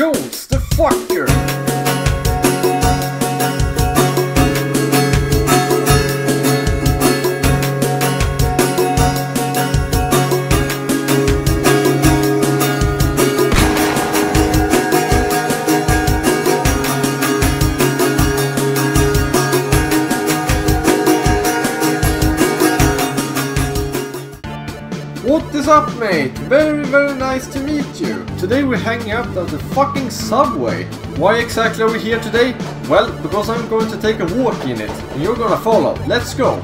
Jones, the fucker! Very very nice to meet you. Today we're hanging out at the fucking subway. Why exactly are we here today? Well, because I'm going to take a walk in it and you're gonna follow. Let's go.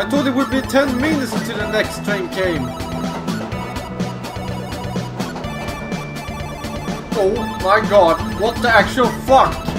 I thought it would be 10 minutes until the next train came. Oh my god, what the actual fuck?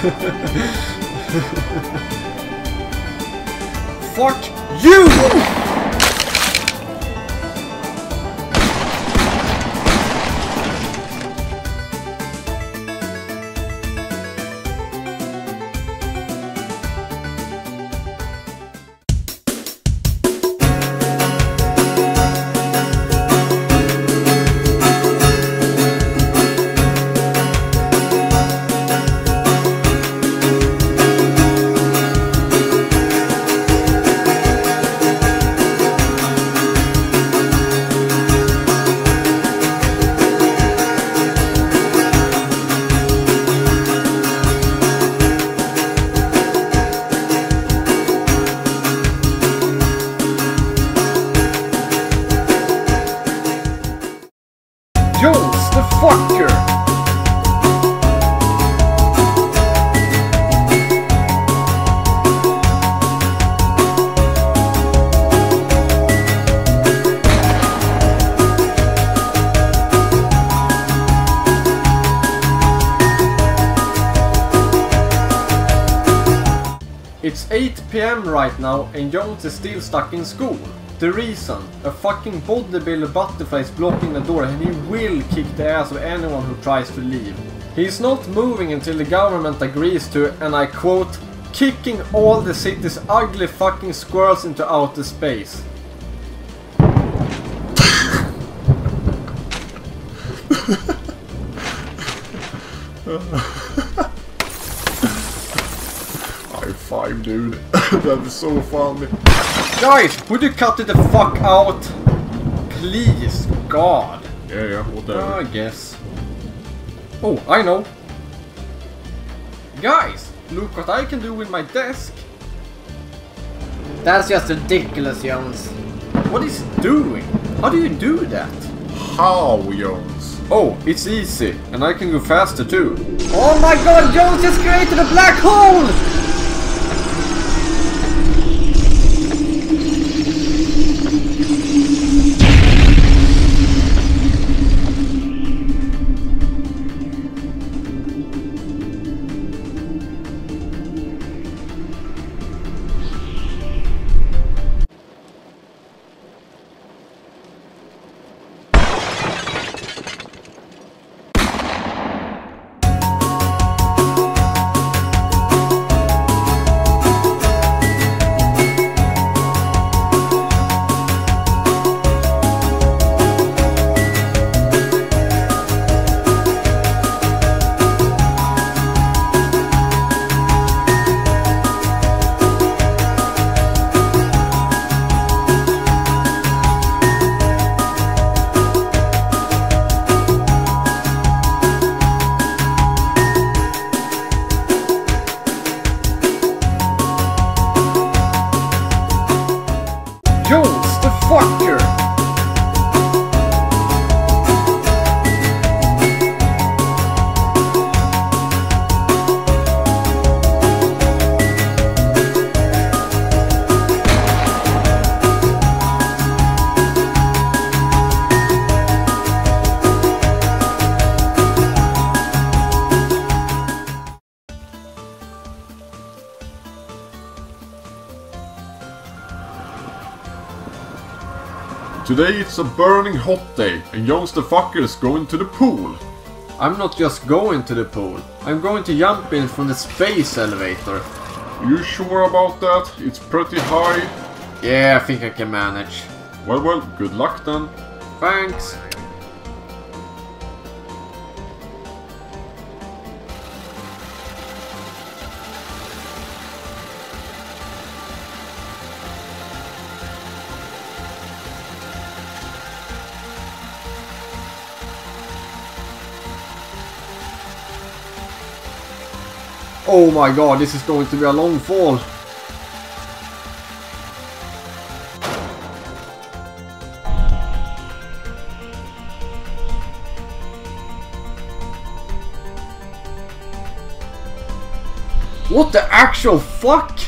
Fuck you! Pm right now and Jones is still stuck in school. The reason? A fucking bodybuilder butterfly is blocking the door and he will kick the ass of anyone who tries to leave. He's not moving until the government agrees to, and I quote, kicking all the city's ugly fucking squirrels into outer space. High five, dude. that is so funny. Guys, would you cut it the fuck out? Please, God. Yeah, yeah, whatever. I guess. Oh, I know. Guys, look what I can do with my desk. That's just ridiculous, Jones. What is it doing? How do you do that? How, Jones? Oh, it's easy, and I can go faster too. Oh my god, Jones just created a black hole! Today it's a burning hot day and Jones the fucker is going to the pool. I'm not just going to the pool. I'm going to jump in from the space elevator. You sure about that? It's pretty high. Yeah, I think I can manage. Well, well, good luck then. Thanks. Oh my god, this is going to be a long fall. What the actual fuck?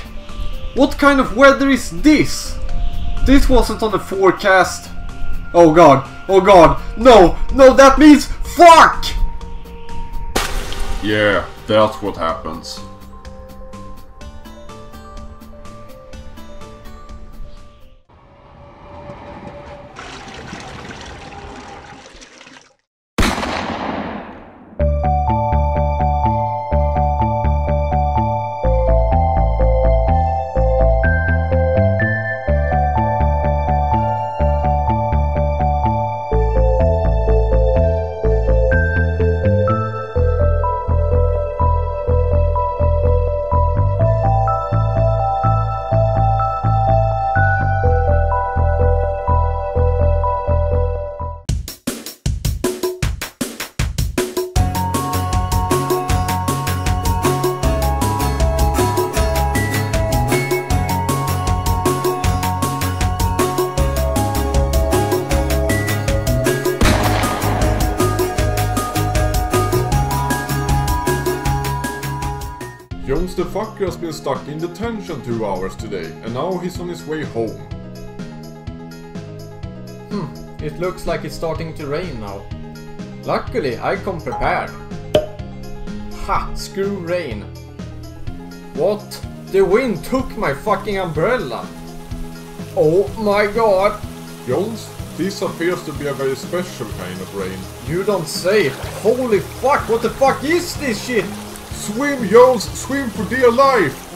What kind of weather is this? This wasn't on the forecast. Oh god, oh god, no, no, that means fuck! Yeah, that's what happens. Jones the fucker has been stuck in detention two hours today, and now he's on his way home. Hmm, it looks like it's starting to rain now. Luckily, I come prepared. Ha! Screw rain. What? The wind took my fucking umbrella. Oh my god! Jones, this appears to be a very special kind of rain. You don't say. Holy fuck, what the fuck is this shit? Swim, Jones! Swim for dear life!